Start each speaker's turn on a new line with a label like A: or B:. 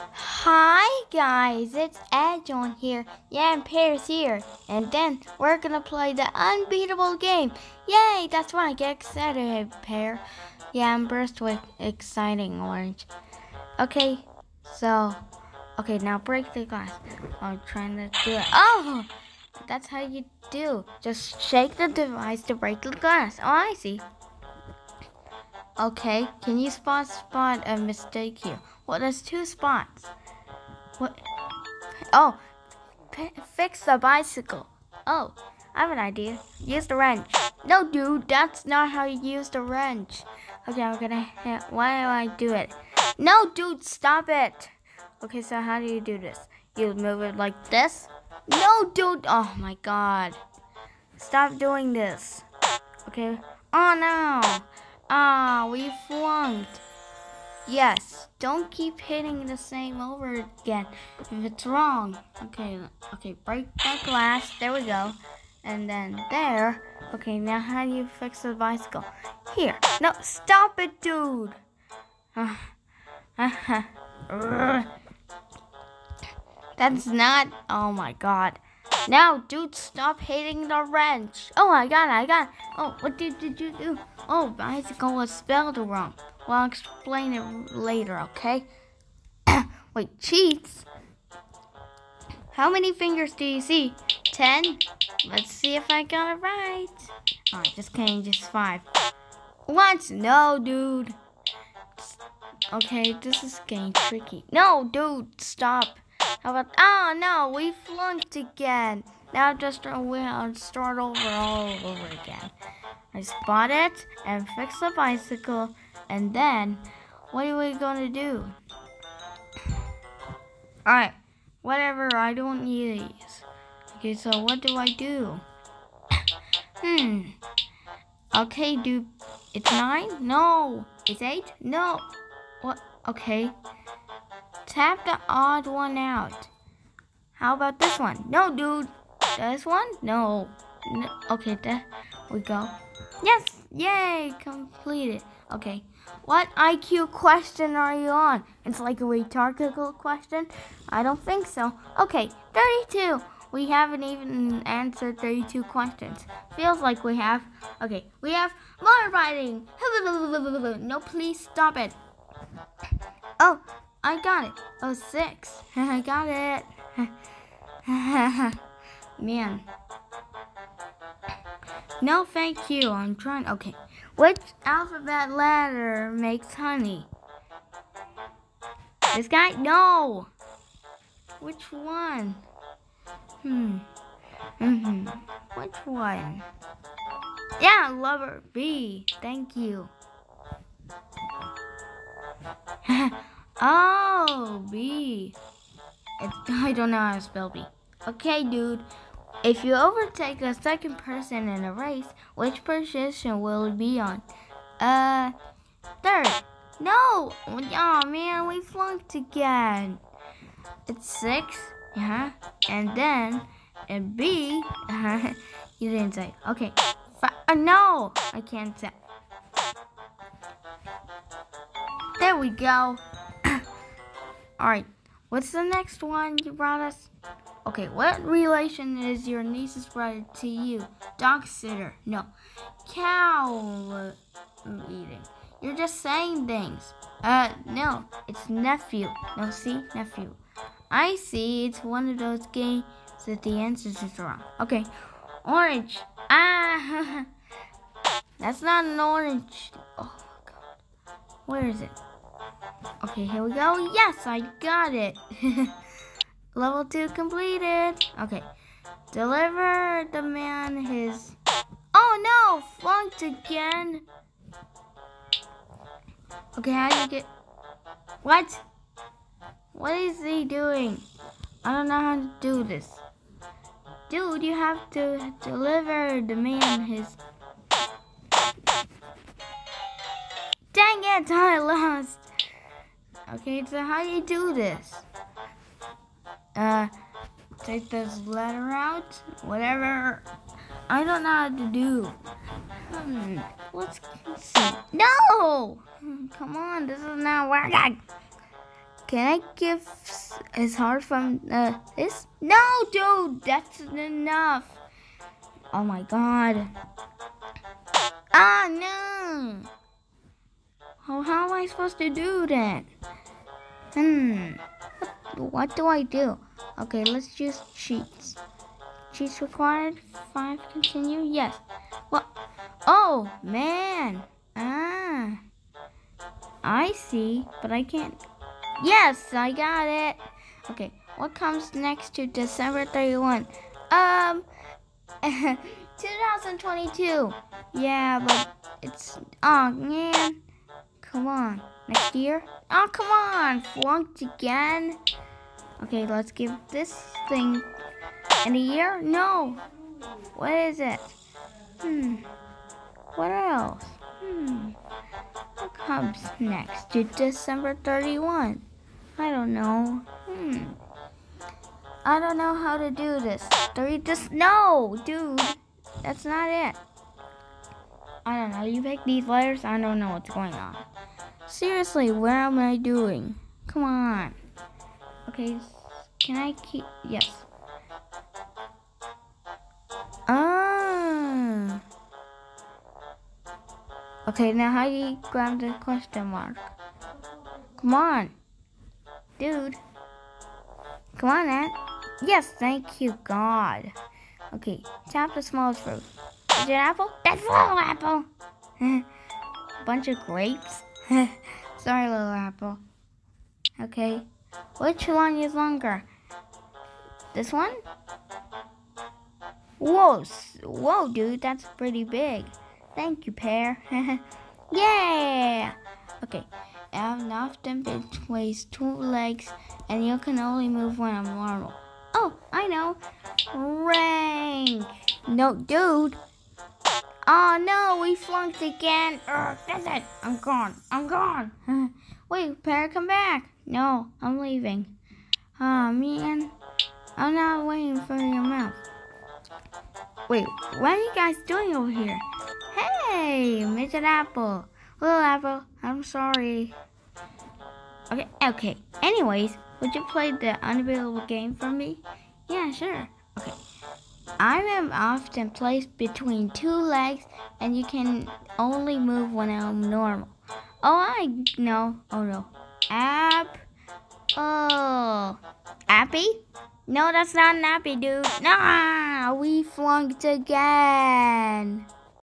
A: Hi guys, it's Erdion here. Yeah, and Pear's here. And then we're gonna play the unbeatable game. Yay, that's why I get excited, Pear. Yeah, I'm burst with exciting orange. Okay, so okay, now break the glass. I'm trying to do it. Oh that's how you do. Just shake the device to break the glass. Oh I see. Okay, can you spot spot a mistake here? Well, there's two spots. What? Oh, fix the bicycle. Oh, I have an idea. Use the wrench. No, dude, that's not how you use the wrench. Okay, I'm gonna. Why do I do it? No, dude, stop it. Okay, so how do you do this? You move it like this? No, dude. Oh my god. Stop doing this. Okay. Oh no. Ah, oh, we flunked. Yes, don't keep hitting the same over again if it's wrong. Okay, okay, break that glass. There we go. And then there. Okay, now how do you fix the bicycle? Here. No, stop it, dude. That's not. Oh my god. Now, dude, stop hitting the wrench. Oh, I got it, I got. Oh, what did, did you do? Oh, bicycle was spelled wrong. Well, I'll explain it later, okay? Wait, cheats? How many fingers do you see? Ten? Let's see if I got it right. Alright, just kidding, just five. What? No, dude. Okay, this is getting tricky. No, dude, stop. How about, oh no, we flunked again. Now just we'll start over all over again. I spot it and fix the bicycle, and then what are we gonna do? Alright, whatever, I don't need these. Okay, so what do I do? hmm. Okay, do it's nine? No. It's eight? No. What? Okay. Tap the odd one out. How about this one? No, dude. This one? No. no. Okay, there we go. Yes! Yay! Completed. Okay. What IQ question are you on? It's like a rhetorical question? I don't think so. Okay, 32. We haven't even answered 32 questions. Feels like we have. Okay, we have motor riding. No, please stop it. Oh, I got it. Oh, six. I got it. Man. No, thank you. I'm trying. Okay. Which alphabet letter makes honey? This guy? No. Which one? Hmm. Mm-hmm. Which one? Yeah, lover B. Thank you. Oh, B. It's, I don't know how to spell B. Okay, dude. If you overtake a second person in a race, which position will it be on? Uh, third. No! Oh man, we flunked again. It's six, yeah. And then, and B, uh huh. you didn't say. Okay. Five, uh, no! I can't say. There we go. Alright, what's the next one you brought us? Okay, what relation is your niece's brother to you? Dog sitter. No. Cow eating. You're just saying things. Uh, no, it's nephew. No, see? Nephew. I see. It's one of those games that the answers is wrong. Okay. Orange. Ah. That's not an orange. Oh, God. Where is it? Okay, here we go. Yes, I got it. Level 2 completed. Okay. Deliver the man his... Oh no! Flunked again. Okay, how do you get... What? What is he doing? I don't know how to do this. Dude, you have to deliver the man his... Dang it, I lost. Okay, so how do you do this? Uh, take this letter out, whatever. I don't know how to do. Hmm, let's see. No! Come on, this is not working. Can I give his heart from uh, this? No, dude, that's enough. Oh my god. Ah, no. Oh, how am I supposed to do that? Hmm. What do I do? Okay, let's use cheats. Cheats required. Five. Continue. Yes. What? Oh man. Ah. I see, but I can't. Yes, I got it. Okay, what comes next to December 31? Um, 2022. Yeah, but it's. Oh man. Come on. Next year? Oh, come on. Flunked again. Okay, let's give this thing in a year? No. What is it? Hmm. What else? Hmm. What comes next to December 31? I don't know. Hmm. I don't know how to do this. Three just no, dude. That's not it. I don't know. You pick these letters. I don't know what's going on. Seriously, what am I doing? Come on. Okay, can I keep? Yes. Ah. Okay, now how do you grab the question mark? Come on. Dude. Come on, Ed. Yes, thank you, God. Okay, tap the smallest fruit. Is it an apple? That's a little apple. A bunch of grapes. Sorry, little apple. Okay, which one is longer? This one? Whoa, whoa, dude, that's pretty big. Thank you, pear. yeah! Okay, I've often been weighs two legs, and you can only move when I'm normal. Oh, I know. Rank. No, dude. Oh no, we flunked again. Ugh, that's it. I'm gone. I'm gone. Wait, Pear, come back. No, I'm leaving. Oh man, I'm not waiting for your mouth. Wait, what are you guys doing over here? Hey, Midget Apple. Little Apple, I'm sorry. Okay, okay. Anyways, would you play the unavailable game for me? Yeah, sure. Okay. I am often placed between two legs and you can only move when I'm normal. Oh, I know. Oh, no. App. Oh. Appy? No, that's not an appy, dude. Nah, we flunked again.